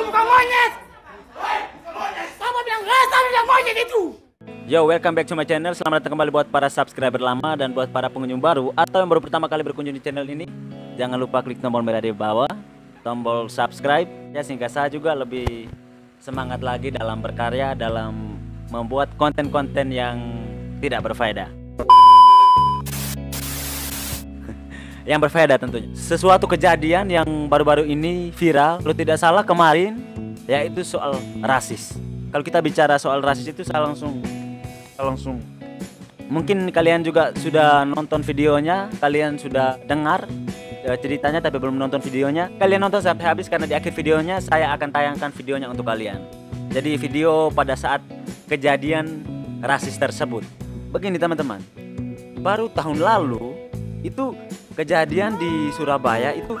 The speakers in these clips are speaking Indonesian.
itu bukan monyet. Siapa bilang, siapa bilang monyet itu? Yo, welcome back to my channel. Selamat datang kembali buat para subscriber lama dan buat para pengunjung baru atau yang baru pertama kali berkunjung di channel ini. Jangan lupa klik tombol merah di bawah, tombol subscribe ya sehingga saya juga lebih semangat lagi dalam berkarya dalam membuat konten-konten yang tidak berfaedah. Yang berfaedah tentunya. Sesuatu kejadian yang baru-baru ini viral, kalau tidak salah kemarin yaitu soal rasis. Kalau kita bicara soal rasis itu saya langsung saya langsung mungkin kalian juga sudah nonton videonya, kalian sudah dengar eh, ceritanya tapi belum nonton videonya. Kalian nonton sampai habis karena di akhir videonya saya akan tayangkan videonya untuk kalian. Jadi video pada saat kejadian rasis tersebut. Begini teman-teman. Baru tahun lalu itu kejadian di Surabaya itu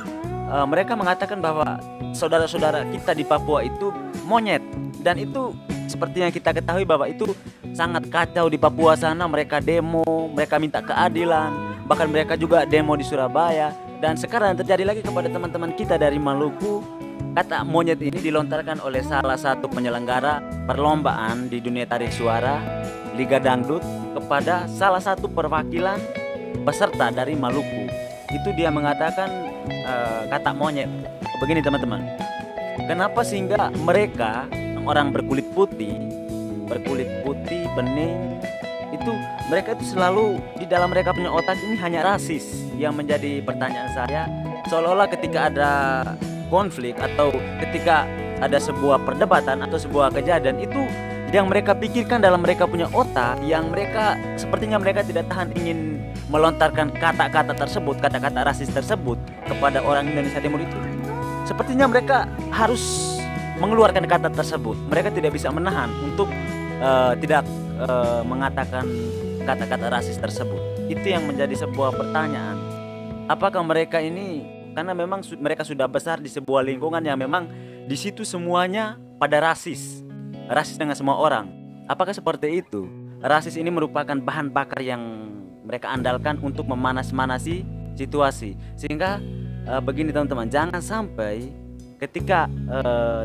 uh, mereka mengatakan bahwa saudara-saudara kita di Papua itu monyet. Dan itu seperti yang kita ketahui bahwa itu sangat kacau di Papua sana. Mereka demo mereka minta keadilan bahkan mereka juga demo di Surabaya. Dan sekarang terjadi lagi kepada teman-teman kita dari Maluku. Kata monyet ini dilontarkan oleh salah satu penyelenggara perlombaan di dunia tarik suara Liga Dangdut kepada salah satu perwakilan peserta dari Maluku itu dia mengatakan uh, kata monyet. Begini teman-teman, kenapa sehingga mereka orang berkulit putih, berkulit putih bening itu mereka itu selalu di dalam mereka punya otak ini hanya rasis yang menjadi pertanyaan saya seolah-olah ketika ada konflik atau ketika ada sebuah perdebatan atau sebuah kejadian itu yang mereka pikirkan dalam mereka punya otak yang mereka sepertinya mereka tidak tahan ingin melontarkan kata-kata tersebut kata-kata rasis tersebut kepada orang Indonesia Timur itu. Sepertinya mereka harus mengeluarkan kata tersebut. Mereka tidak bisa menahan untuk uh, tidak uh, mengatakan kata-kata rasis tersebut. Itu yang menjadi sebuah pertanyaan. Apakah mereka ini karena memang mereka sudah besar di sebuah lingkungan yang memang di situ semuanya pada rasis rasis dengan semua orang. Apakah seperti itu? Rasis ini merupakan bahan bakar yang mereka andalkan untuk memanas-manasi situasi. Sehingga e, begini teman-teman, jangan sampai ketika e,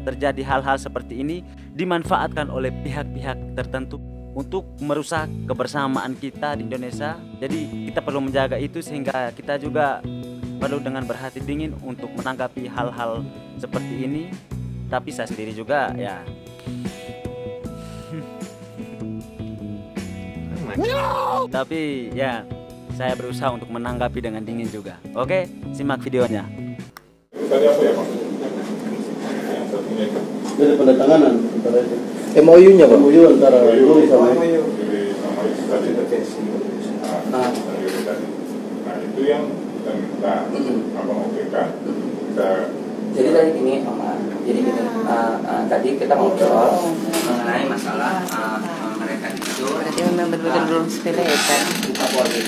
terjadi hal-hal seperti ini dimanfaatkan oleh pihak-pihak tertentu untuk merusak kebersamaan kita di Indonesia. Jadi kita perlu menjaga itu sehingga kita juga perlu dengan berhati dingin untuk menanggapi hal-hal seperti ini. Tapi saya sendiri juga ya No! Tapi ya, saya berusaha untuk menanggapi dengan dingin juga. Oke, simak videonya. Tadi apa ya Pak? Yang satunya itu. Dari pendatanganan antara itu. MOU-nya Pak? MOU antara Lui sama Jadi sama itu tadi. Nah, Nah. itu yang kita minta abang OPK kita Jadi tadi gini, Oma. Jadi gini, uh, uh, tadi kita ngobrol mengenai masalah uh. Berarti memang betul-betul belum sepele ya kan? Buka Polri.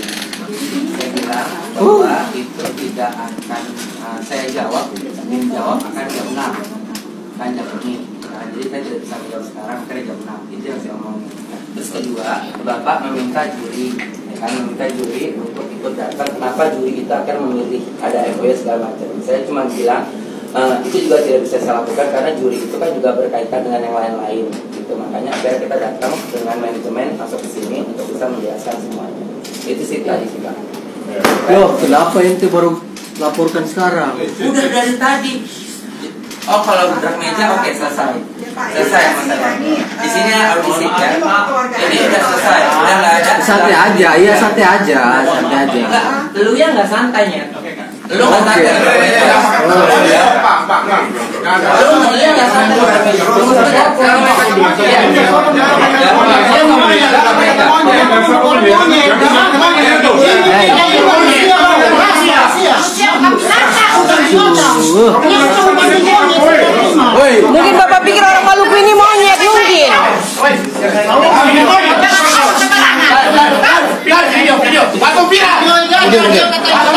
Saya bilang bahwa itu tidak akan uh, saya jawab, jawab akan jam 6 kan jam ini. Nah, jadi saya tidak bisa menjawab sekarang, karena jam 6 itu yang saya omongin. Terus kedua, Bapak meminta juri, kan meminta juri untuk ikut datang. Kenapa juri itu akan memilih ada MOU segala macam? Saya cuma bilang eh, itu juga tidak bisa saya lakukan karena juri itu kan juga berkaitan dengan yang lain-lain. Gitu makanya akhirnya kita datang dengan manajemen masuk ke sini untuk bisa menjelaskan semuanya. Itu sih tadi sih Pak. ya, Yo, kenapa ente baru laporkan sekarang? Udah dari tadi. Oh kalau gerak meja oke selesai. Selesai masalah. Di sini audisi ya. Jadi udah selesai. Udah nggak ada. Santai aja, iya santai aja, santai aja. Enggak, lu yang nggak santainya. Lu nggak nggak Mungkin Bapak pikir orang Maluku ini monyet mungkin. video, video, video, video.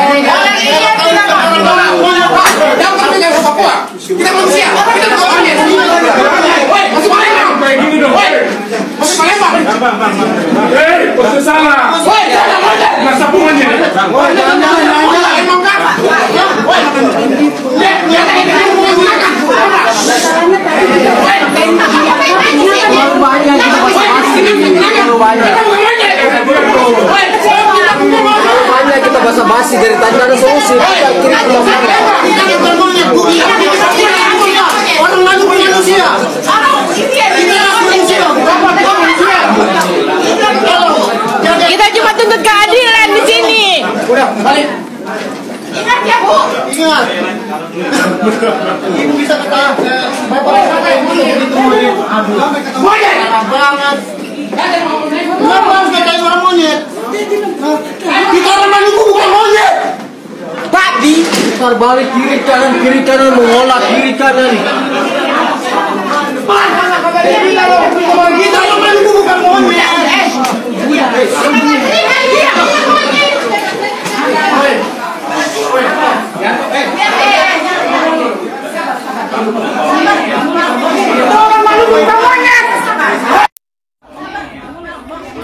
Kita manusia, kita bukan monyet. Woi, masuk Palembang. Woi, masuk Palembang. Hei, posisi salah. Woi, jangan monyet. Masa punya? Jangan, jangan, jangan. Solusi dari tadi ada solusi. Kita kiri monyet. Orang punya manusia. Cuma tuntut keadilan di sini. Udah, balik. Ingat ya, Bu. Ingat. Ibu bisa kata eh, Bapak kata ibu begitu monyet. Monyet. banget. Kenapa harus katain orang monyet? Kita orang Maluku bukan monyet. Tadi putar balik kiri kanan kiri kanan mengolah kiri kanan. Kita orang Maluku bukan monyet.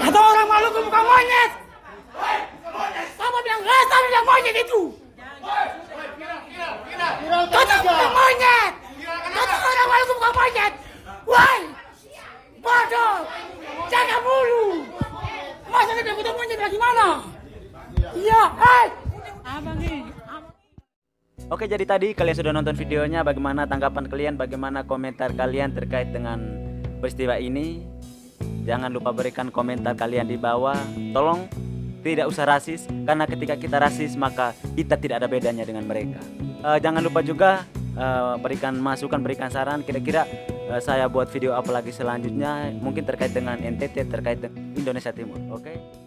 Kata orang Maluku bukan monyet. Siapa bilang eh, siapa bilang monyet itu? Kata bukan monyet. Kata orang Monyet. Woi, bodoh, jaga mulu. Masa kita monyet bagaimana? Iya, hei. Abang. Oke, jadi tadi kalian sudah nonton videonya. Bagaimana tanggapan kalian? Bagaimana komentar kalian terkait dengan peristiwa ini? Jangan lupa berikan komentar kalian di bawah. Tolong tidak usah rasis, karena ketika kita rasis maka kita tidak ada bedanya dengan mereka. Eh, jangan lupa juga eh, berikan masukan, berikan saran. Kira-kira eh, saya buat video apa lagi selanjutnya? Mungkin terkait dengan NTT, terkait dengan Indonesia Timur. Oke.